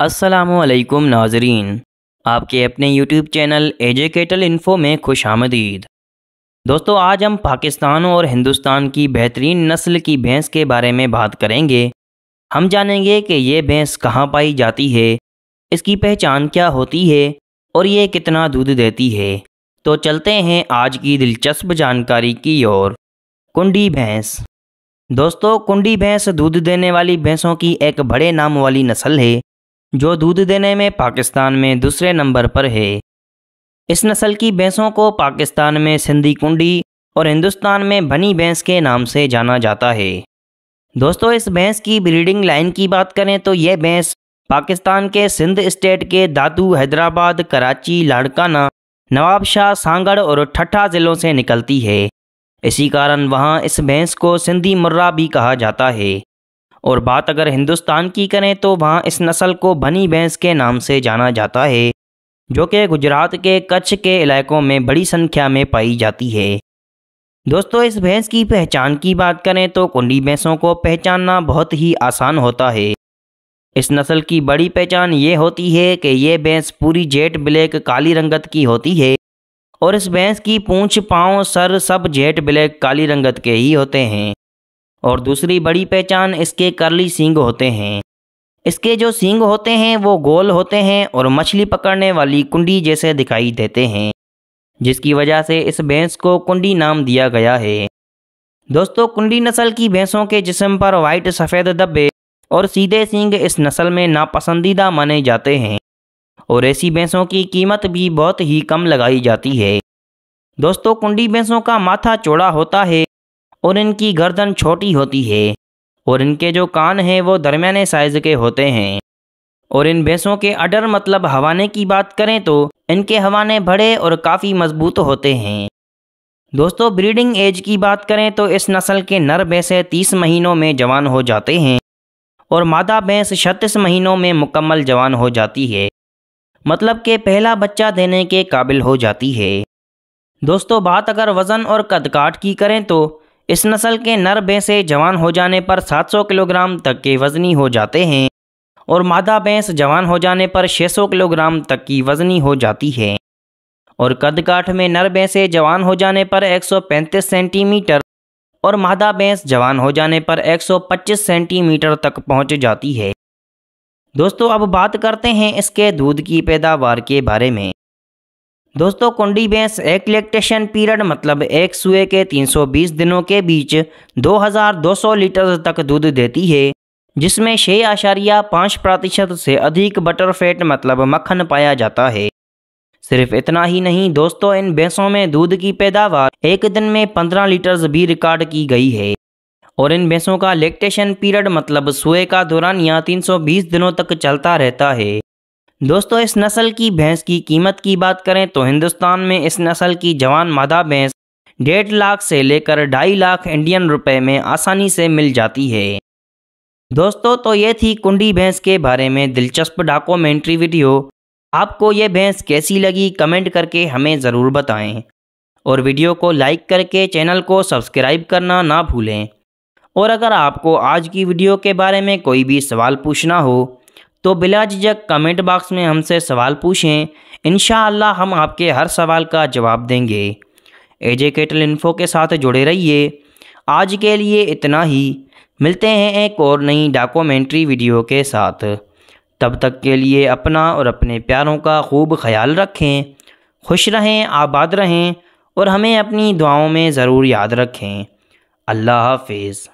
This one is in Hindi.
असलकुम नाजरीन। आपके अपने यूट्यूब चैनल एजुकेटल इन्फो में खुश आमदीद। दोस्तों, आज हम पाकिस्तान और हिंदुस्तान की बेहतरीन नस्ल की भैंस के बारे में बात करेंगे। हम जानेंगे कि ये भैंस कहाँ पाई जाती है, इसकी पहचान क्या होती है और ये कितना दूध देती है। तो चलते हैं आज की दिलचस्प जानकारी की ओर। कुंडी भैंस। दोस्तों, कुंडी भैंस दूध देने वाली भैंसों की एक बड़े नाम वाली नस्ल है। जो दूध देने में पाकिस्तान में दूसरे नंबर पर है। इस नस्ल की भैंसों को पाकिस्तान में सिंधी कुंडी और हिंदुस्तान में बनी भैंस के नाम से जाना जाता है। दोस्तों, इस भैंस की ब्रीडिंग लाइन की बात करें तो यह भैंस पाकिस्तान के सिंध स्टेट के दादू हैदराबाद, कराची, लाड़काना नवाबशाह सांगड़ और ठट्ठा ज़िलों से निकलती है। इसी कारण वहाँ इस भैंस को सिंधी मुर्रा भी कहा जाता है। और बात अगर हिंदुस्तान की करें तो वहाँ इस नस्ल को बनी भैंस के नाम से जाना जाता है, जो कि गुजरात के कच्छ के इलाकों में बड़ी संख्या में पाई जाती है। दोस्तों, इस भैंस की पहचान की बात करें तो कुंडी भैंसों को पहचानना बहुत ही आसान होता है। इस नस्ल की बड़ी पहचान ये होती है कि ये भैंस पूरी जेट ब्लैक काली रंगत की होती है और इस भैंस की पूंछ, पाँव, सर सब जेट ब्लैक काली रंगत के ही होते हैं। और दूसरी बड़ी पहचान इसके करली सींग होते हैं। इसके जो सींग होते हैं, वो गोल होते हैं और मछली पकड़ने वाली कुंडी जैसे दिखाई देते हैं, जिसकी वजह से इस भैंस को कुंडी नाम दिया गया है। दोस्तों, कुंडी नस्ल की भैंसों के जिस्म पर वाइट सफ़ेद धब्बे और सीधे सींग इस नस्ल में नापसंदीदा माने जाते हैं, और ऐसी भैंसों की कीमत भी बहुत ही कम लगाई जाती है। दोस्तों, कुंडी भैंसों का माथा चौड़ा होता है और इनकी गर्दन छोटी होती है, और इनके जो कान हैं वो दरमियाने साइज़ के होते हैं। और इन भैंसों के अडर मतलब हवाने की बात करें तो इनके हवाने बड़े और काफ़ी मज़बूत होते हैं। दोस्तों, ब्रीडिंग एज की बात करें तो इस नस्ल के नर भैंसें तीस महीनों में जवान हो जाते हैं, और मादा भैंस छत्तीस महीनों में मुकम्मल जवान हो जाती है। मतलब के पहला बच्चा देने के काबिल हो जाती है। दोस्तों, बात अगर वज़न और कदकाठ की करें तो इस नस्ल के नर भैंसे जवान हो जाने पर 700 किलोग्राम तक के वज़नी हो जाते हैं और मादा भैंस जवान हो जाने पर 600 किलोग्राम तक की वज़नी हो जाती है। और कद काठ में नर भैंसे जवान हो जाने पर 135 सेंटीमीटर और मादा भैंस जवान हो जाने पर 125 सेंटीमीटर तक पहुँच जाती है। दोस्तों, अब बात करते हैं इसके दूध की पैदावार के बारे में। दोस्तों, कुंडी भैंस एक लेक्टेशन पीरियड मतलब एक सुए के 320 दिनों के बीच 2200 लीटर तक दूध देती है, जिसमें छः आशारिया पाँच प्रतिशत से अधिक बटर फैट मतलब मक्खन पाया जाता है। सिर्फ़ इतना ही नहीं, दोस्तों, इन भैंसों में दूध की पैदावार एक दिन में 15 लीटर्स भी रिकॉर्ड की गई है। और इन भैंसों का लेक्टेशन पीरियड मतलब सुए का दौरान यहाँ 320 दिनों तक चलता रहता है। दोस्तों, इस नस्ल की भैंस की कीमत की बात करें तो हिंदुस्तान में इस नस्ल की जवान मादा भैंस डेढ़ लाख से लेकर ढाई लाख इंडियन रुपए में आसानी से मिल जाती है। दोस्तों तो ये थी कुंडी भैंस के बारे में दिलचस्प डॉक्यूमेंट्री वीडियो। आपको ये भैंस कैसी लगी, कमेंट करके हमें ज़रूर बताएँ। और वीडियो को लाइक करके चैनल को सब्सक्राइब करना ना भूलें। और अगर आपको आज की वीडियो के बारे में कोई भी सवाल पूछना हो तो बिला झिझक कमेंट बॉक्स में हमसे सवाल पूछें। इन हम आपके हर सवाल का जवाब देंगे। एजुकेटल इन्फो के साथ जुड़े रहिए। आज के लिए इतना ही। मिलते हैं एक और नई डॉक्यूमेंट्री वीडियो के साथ। तब तक के लिए अपना और अपने प्यारों का खूब ख्याल रखें। खुश रहें, आबाद रहें और हमें अपनी दुआओं में ज़रूर याद रखें। अल्लाह हाफिज़।